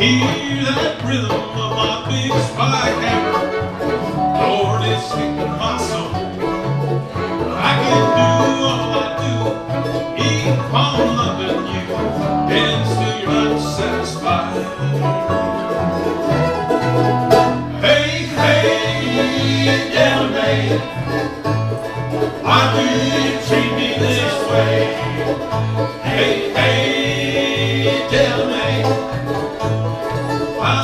Hear that rhythm of my big spike hammer. Lord, it's hitting my soul. I can do all I do. Keep on loving you. Dance till you're not satisfied. Hey, hey, down, babe.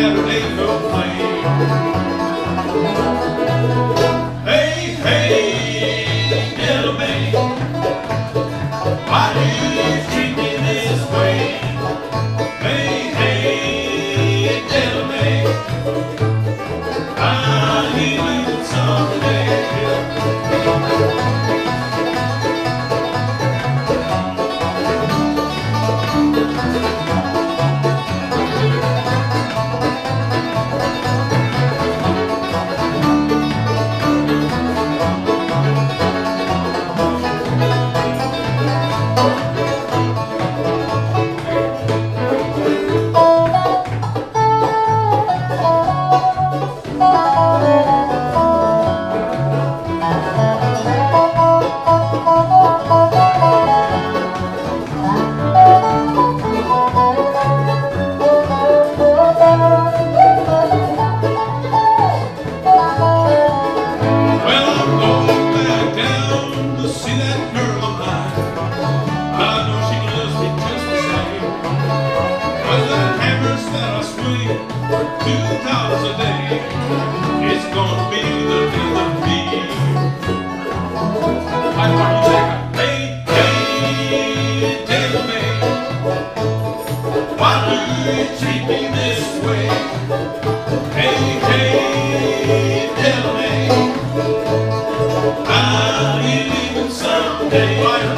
Saturday. Hey, hey, little baby, why do you treat me this way? someday.